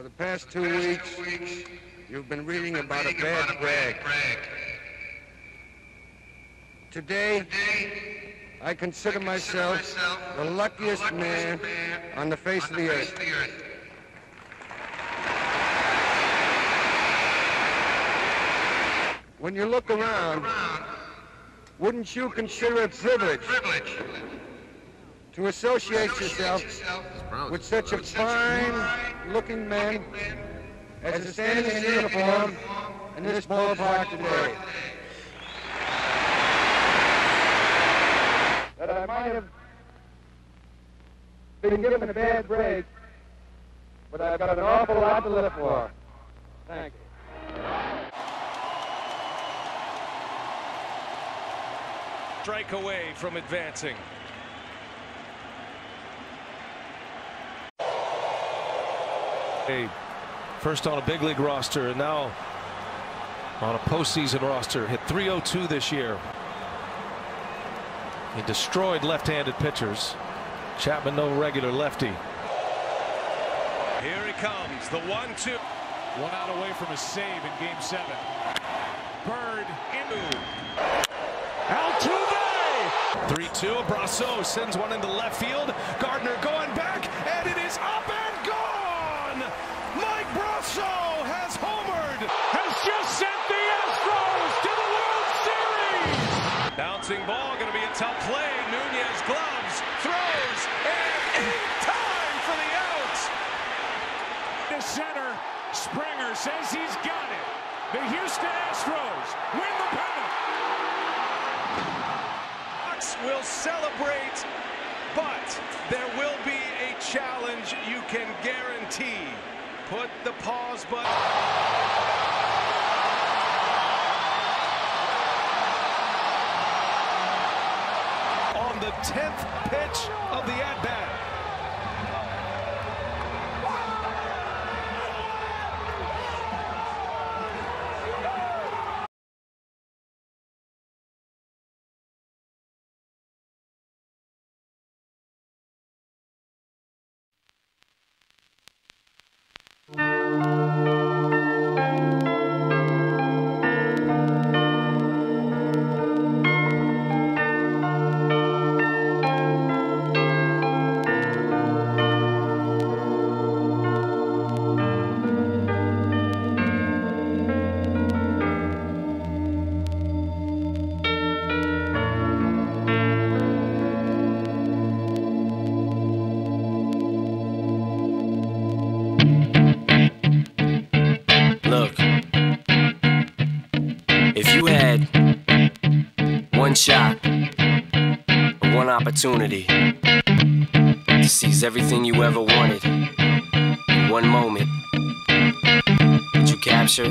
For the past two weeks, you've been reading about a bad brag. Today, I consider myself the luckiest man on the face of the earth. When you look around, wouldn't you consider it privilege to associate yourself with such a fine-looking man as is standing in uniform in this ballpark today? That I might have been given a bad break, but I've got an awful lot to live for. Thank you. strike away from advancing. Hey, first on a big league roster and now on a postseason roster. Hit 302 this year. He destroyed left-handed pitchers. Chapman no regular lefty. Here he comes, the one-two. One out away from a save in game seven. Bird into Altuve. 3-2. Brosseau sends one into left field. Gardner going back, and it is up and gone. Mike Brosseau has homered. Has just sent the Astros to the World Series. Bouncing ball, going to be a tough play. Nunez gloves, throws, and in time for the out. To center, Springer says he's got it. The Houston Astros win the pennant. Bucks will celebrate, but there will be a challenge you can guarantee. Put the pause button. On the 10th pitch of the at-bat. One shot, one opportunity to seize everything you ever wanted. In one moment, would you capture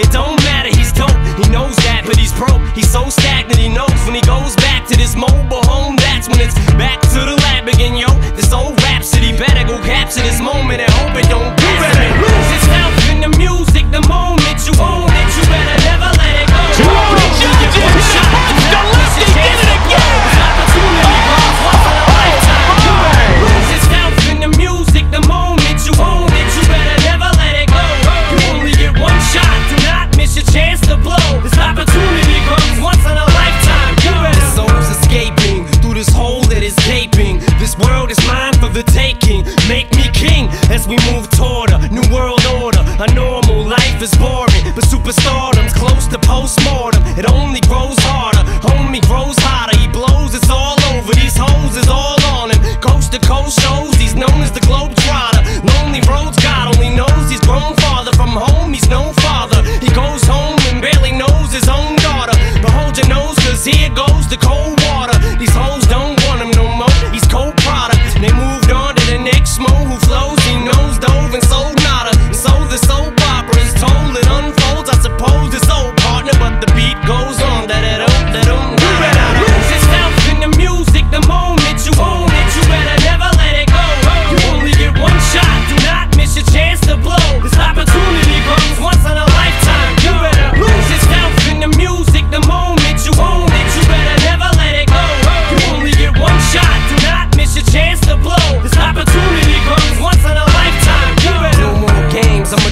It don't matter. He's dope. He knows that, but he's broke. He's so stagnant. small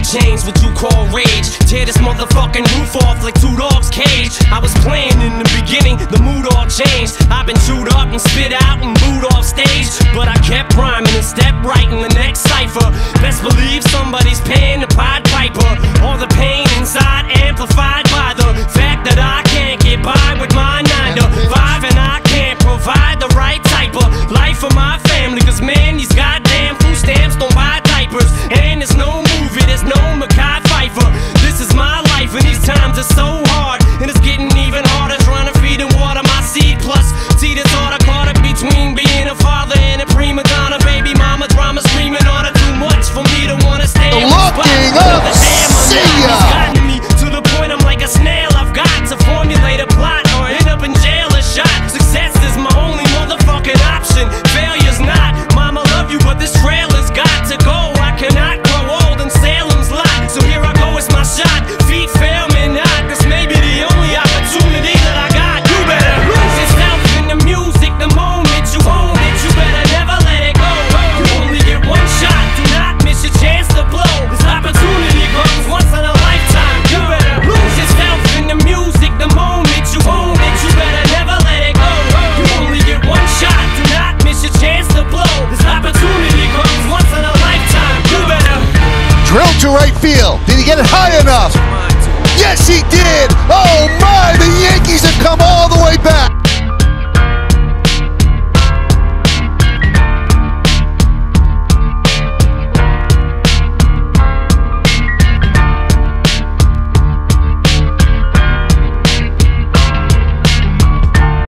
James, what you call rage. Tear this motherfucking roof off like two dogs' cage. I was playing in the beginning, the mood all changed. I've been chewed up and spit out and booed off stage. But I kept rhyming and stepped right in the next cipher. Best believe so Yeah. Uh, wasn't high enough. Yes, he did. Oh, my, the Yankees have come all the way back.